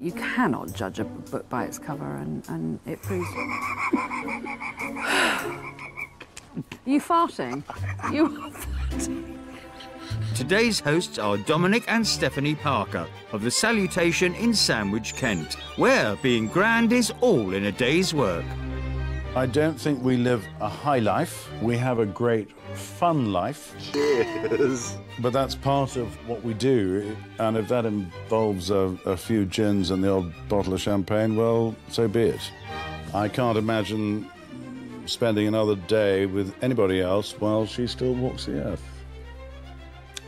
You cannot judge a book by its cover, and, and it proves. you farting? You. Today's hosts are Dominic and Stephanie Parker of the Salutation in Sandwich, Kent, where being grand is all in a day's work. I don't think we live a high life. We have a great fun life. Cheers. But that's part of what we do. And if that involves a, a few gins and the odd bottle of champagne, well, so be it. I can't imagine spending another day with anybody else while she still walks the earth.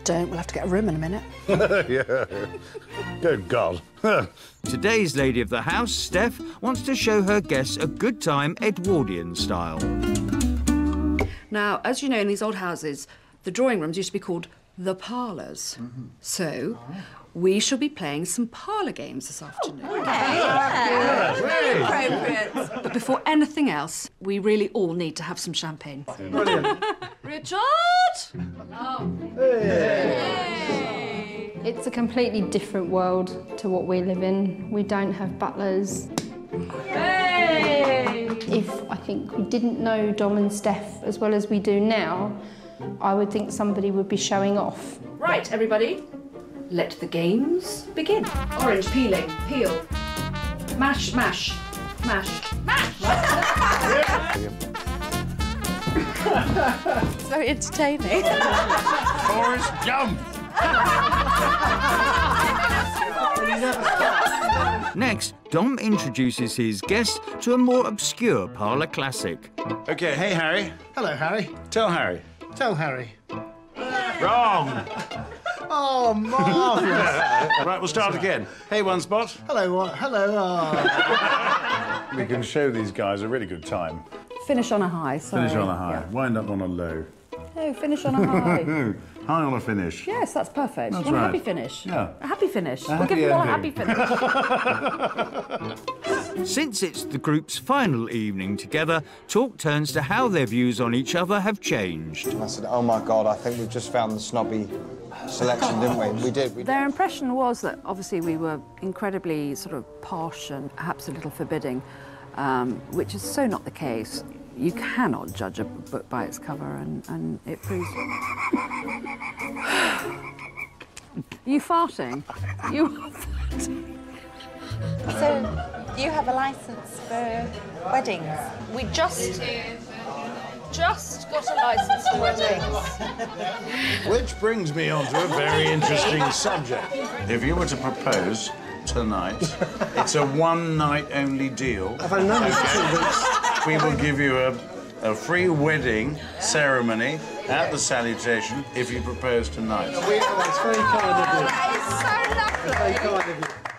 Don't. We'll have to get a room in a minute. yeah. Good God. Today's lady of the house, Steph, wants to show her guests a good time Edwardian style. Now, as you know, in these old houses, the drawing rooms used to be called the parlours. Mm-hmm. So, we shall be playing some parlour games this afternoon. Very Appropriate. But before anything else, we really all need to have some champagne. Brilliant. Richard! It's a completely different world to what we live in. We don't have butlers. If I think we didn't know Dom and Steph as well as we do now, I would think somebody would be showing off. Right, everybody, let the games begin. Orange peeling, peel. Mash, mash, mash, mash. it's very entertaining. Forrest Gump! Next, Dom introduces his guest to a more obscure parlour classic. OK, hey, Harry. Hello, Harry. Tell Harry. Tell Harry. Wrong. Oh, marvellous. right, we'll start again. Hey, one spot. hello, uh, hello. Uh, We can show these guys a really good time. Finish on a high, sorry. Finish on a high, wind up on a low. No, finish on a high. High on a finish. yes, that's perfect. That's You right. a happy finish? Yeah. A happy finish. we'll happy give them all a happy finish. Since it's the group's final evening together, talk turns to how their views on each other have changed. I said, oh my God, I think we've just found the snobby selection, didn't we? We did. We Their impression was that obviously we were incredibly sort of posh and perhaps a little forbidding, um, which is so not the case. You cannot judge a book by its cover, and, and it proves. You farting? You. So, you have a license for weddings? We just just got a license for weddings. Which brings me on to a very interesting subject. If you were to propose tonight, it's a one night only deal. I've had numbers for two weeks. We will give you a, a free wedding ceremony at the salutation if you propose tonight. We, that's very kind of you. That is so lovely. Very kind of you.